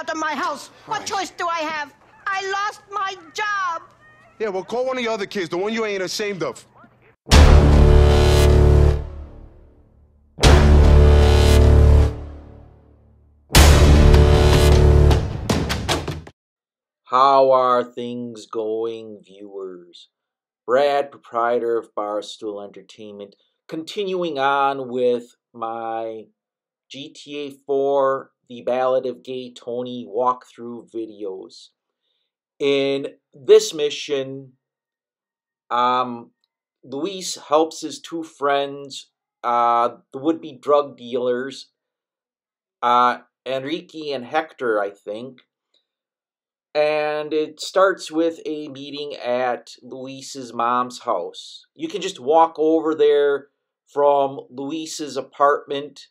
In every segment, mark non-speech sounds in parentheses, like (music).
out of my house. What choice do I have? I lost my job. Yeah, well, call one of the other kids, the one you ain't ashamed of. How are things going, viewers? Brad, proprietor of Barstool Entertainment, continuing on with my GTA 4 The Ballad of Gay Tony walkthrough videos. In this mission, um, Luis helps his two friends, uh, the would be drug dealers, uh, Henrique and Hector, I think. And it starts with a meeting at Luis's mom's house. You can just walk over there from Luis's apartment.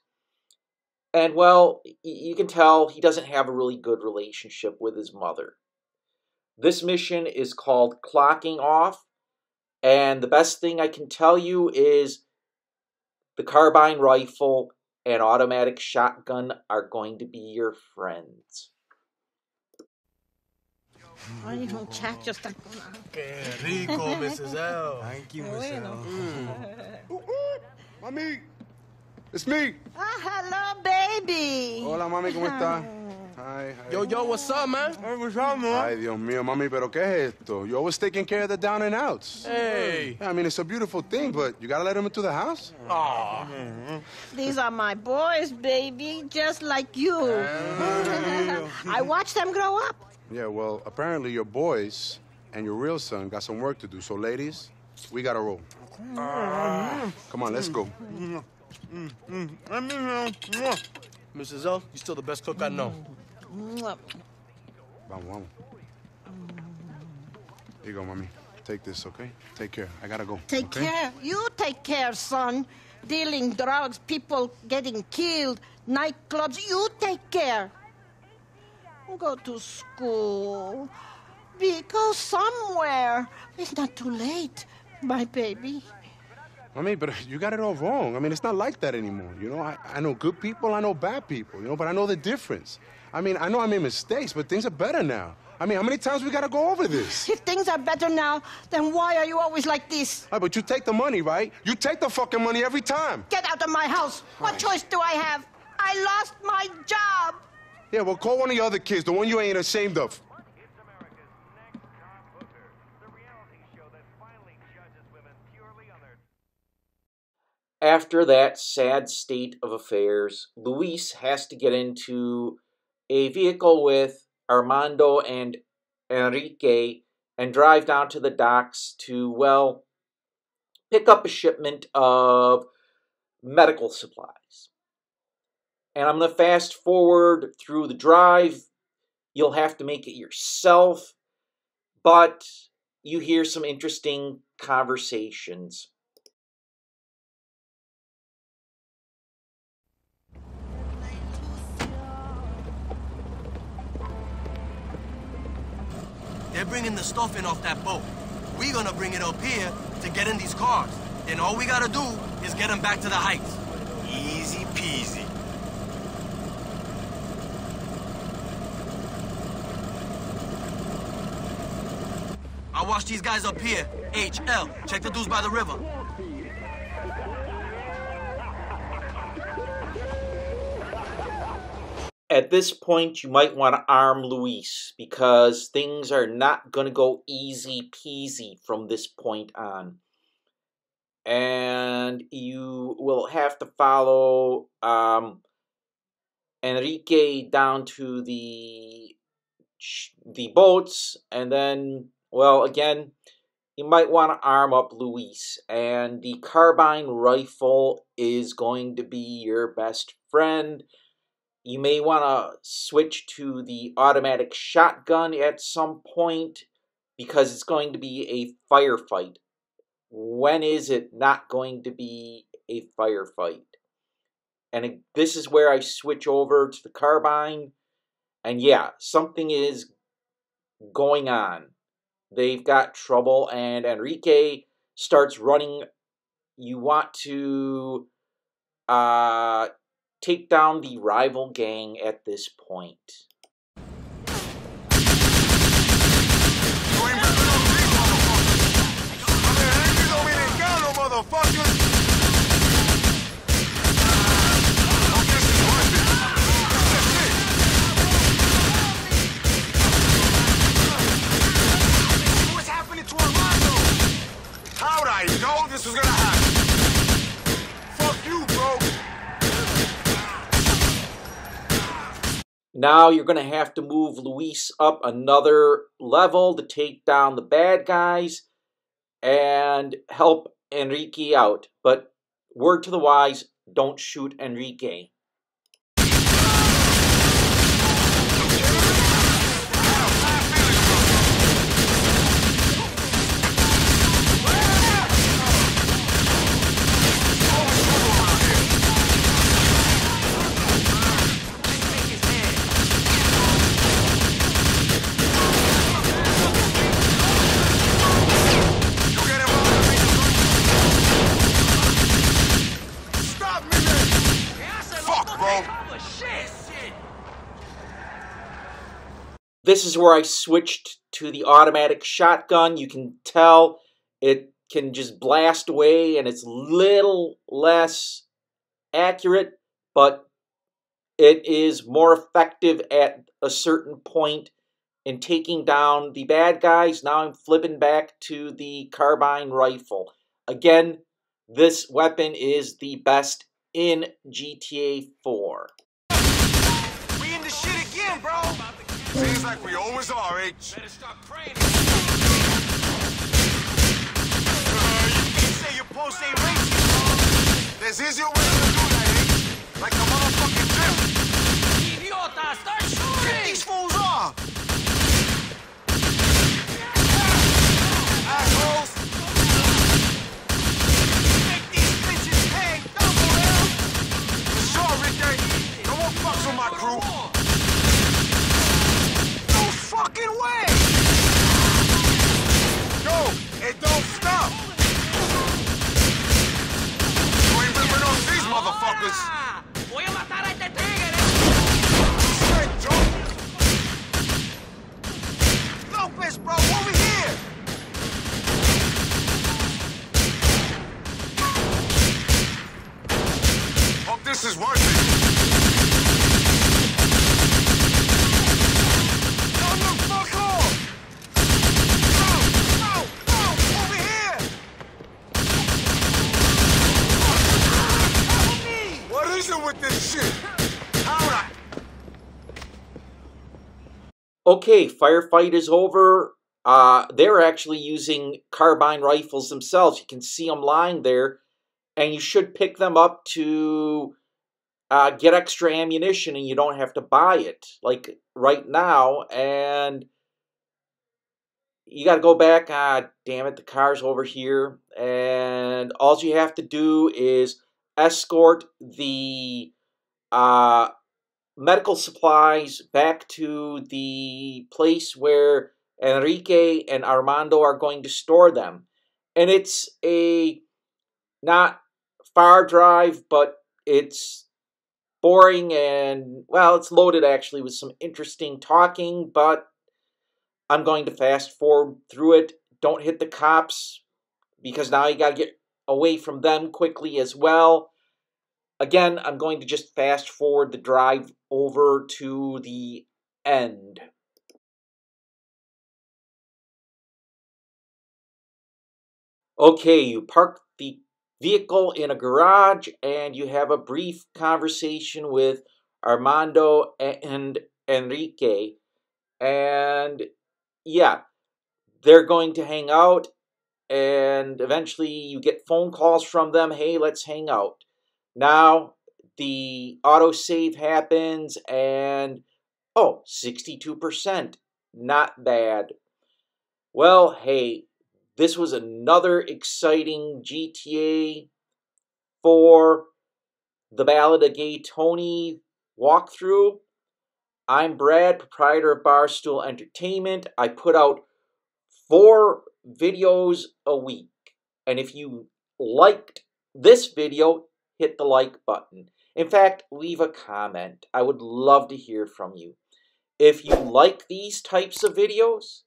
And well, you can tell he doesn't have a really good relationship with his mother. This mission is called Clocking Off. And the best thing I can tell you is the carbine rifle and automatic shotgun are going to be your friends. Ay, muchachos, están con... Qué rico, Mrs. L. Thank you, Qué Miss. (laughs) L. Mami, it's me. Ah, hello, baby. Hola, mami, ¿cómo estás? Hi, hi. Yo, yo, what's up, man? Hey, what's up, man? Ay, Dios mío, mami, pero ¿qué es esto? You always taking care of the down and outs. Hey. Yeah, I mean, it's a beautiful thing, but you gotta let them into the house. Aw. These are my boys, baby, just like you. (laughs) I watched them grow up. Yeah, well, apparently your boys and your real son got some work to do. So, ladies, we gotta roll. Come on, let's go. Mm, mm, mm. Let me know. Mwah. Mrs. L, you're still the best cook I know. Mwah. Vamos, vamos. Here you go, mommy. Take this, okay? Take care. I gotta go. Take okay? care. You take care, son. Dealing drugs, people getting killed, nightclubs. You take care. Go to school. Be, go somewhere. It's not too late, my baby. I mean, but (laughs) you got it all wrong. I mean, it's not like that anymore. You know, I, I know good people, I know bad people, you know, but I know the difference. I mean, I know I made mistakes, but things are better now. I mean, how many times we gotta go over this? (laughs) If things are better now, then why are you always like this? Right, but you take the money, right? You take the fucking money every time. Get out of my house. What choice do I have? I lost my job. Yeah, well, call one of the other kids, the one you ain't ashamed of. After that sad state of affairs, Luis has to get into a vehicle with Armando and Henrique and drive down to the docks to, well, pick up a shipment of medical supplies. And I'm going to fast forward through the drive. You'll have to make it yourself, but you hear some interesting conversations. They're bringing the stuff in off that boat. We're gonna bring it up here to get in these cars. Then all we gotta do is get them back to the heights. Easy peasy. I'll watch these guys up here. H, L, check the dudes by the river. At this point, you might want to arm Luis because things are not going to go easy peasy from this point on. And you will have to follow um, Henrique down to the the boats, and then, well, again, you might want to arm up Luis. And the carbine rifle is going to be your best friend you may want to switch to the automatic shotgun at some point because it's going to be a firefight. When is it not going to be a firefight? And this is where I switch over to the carbine. And yeah, something is going on. They've got trouble, and Henrique starts running. You want to uh, take down the rival gang at this point. Now you're going to have to move Luis up another level to take down the bad guys and help Henrique out. But word to the wise, don't shoot Henrique. This is where I switched to the automatic shotgun. You can tell it can just blast away and it's little less accurate, but it is more effective at a certain point in taking down the bad guys. Now I'm flipping back to the carbine rifle. Again, this weapon is the best in GTA 4. Seems like we always are, H. Better start praying. Uh, you can say your post ain't racist. There's easier ways to do that, H. Like the motherfucking gym. Idiota, start Get shooting! these fools off! Assholes! Make these bitches pay double hell! For sure, Ricky. No more fucks with my crew. This is. No, no, fuck off! No, no, no, over here! What is it with this shit? Okay, firefight is over. Uh, they're actually using carbine rifles themselves. You can see them lying there, and you should pick them up to uh, get extra ammunition, and you don't have to buy it like right now. And you got to go back. Ah, damn it, the car's over here, and all you have to do is escort the uh, medical supplies back to the place where Enrique and Armando are going to store them. And it's a not far drive, but it's boring and, well, it's loaded actually with some interesting talking, but I'm going to fast forward through it. Don't hit the cops because now you got to get away from them quickly as well. Again, I'm going to just fast forward the drive over to the end. Okay, you park the vehicle in a garage and you have a brief conversation with Armando and Henrique. And yeah, they're going to hang out and eventually you get phone calls from them hey, let's hang out. Now the autosave happens and oh, 62%. Not bad. Well, hey, this was another exciting GTA 4 The Ballad of Gay Tony walkthrough. I'm Brad, proprietor of Barstool Entertainment. I put out four videos a week. And if you liked this video, hit the like button. In fact, leave a comment. I would love to hear from you. If you like these types of videos,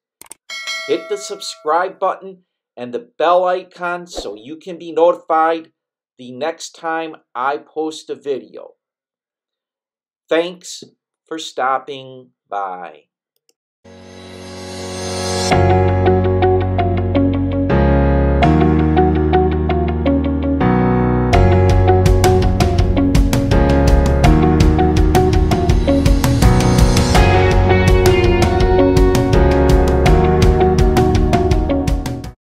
hit the subscribe button and the bell icon so you can be notified the next time I post a video. Thanks for stopping by.